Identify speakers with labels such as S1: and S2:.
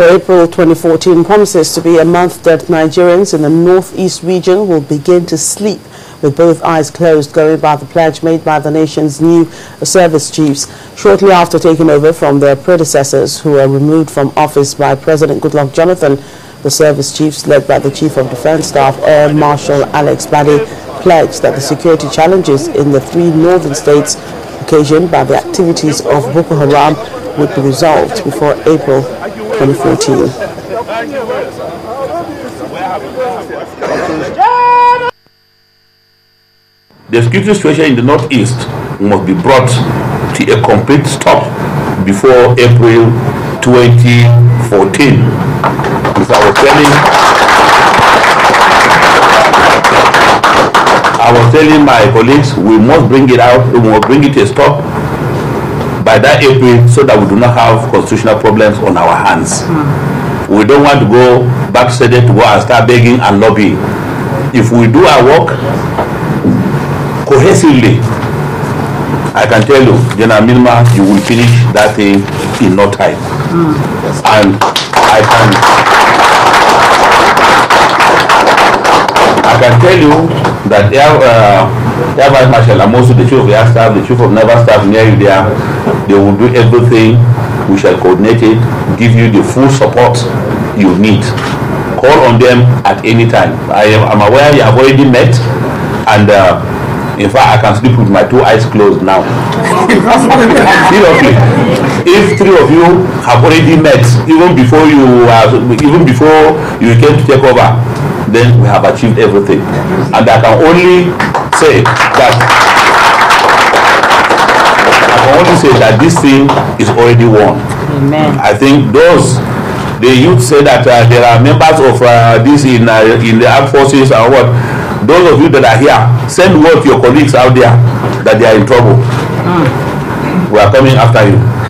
S1: April 2014 promises to be a month that Nigerians in the northeast region will begin to sleep with both eyes closed, going by the pledge made by the nation's new service chiefs shortly after taking over from their predecessors who were removed from office by President Goodluck Jonathan. The service chiefs, led by the Chief of Defense Staff, Air Marshal Alex Badeh, pledged that the security challenges in the three northern states occasioned by the activities of Boko Haram would be resolved before April 2014.
S2: The security situation in the northeast must be brought to a complete stop before April 2014. As I was telling, I was telling my colleagues, we must bring it out, we must bring it to a stop by that April so that we do not have constitutional problems on our hands. Mm. We don't want to go back to to go and start begging and lobbying. If we do our work cohesively, I can tell you, General Minimah, you will finish that thing in no time. Mm. And I can I can tell you that there uh, Air Vice Marshal Amosu, the Chief of Air Staff, the Chief of Naval Staff near you there, they will do everything. We shall coordinate it, give you the full support you need. Call on them at any time. I am I'm aware you have already met, and uh, in fact, I can sleep with my two eyes closed now. Seriously, if three of you have already met, even before you uh, even before you came to take over, then we have achieved everything. And I can only say that I want to say that this thing is already won.
S1: Amen.
S2: I think those the youth say that uh, there are members of uh, this in uh, in the armed forces and what. Those of you that are here, send word to your colleagues out there that they are in trouble. Mm. We are coming after you.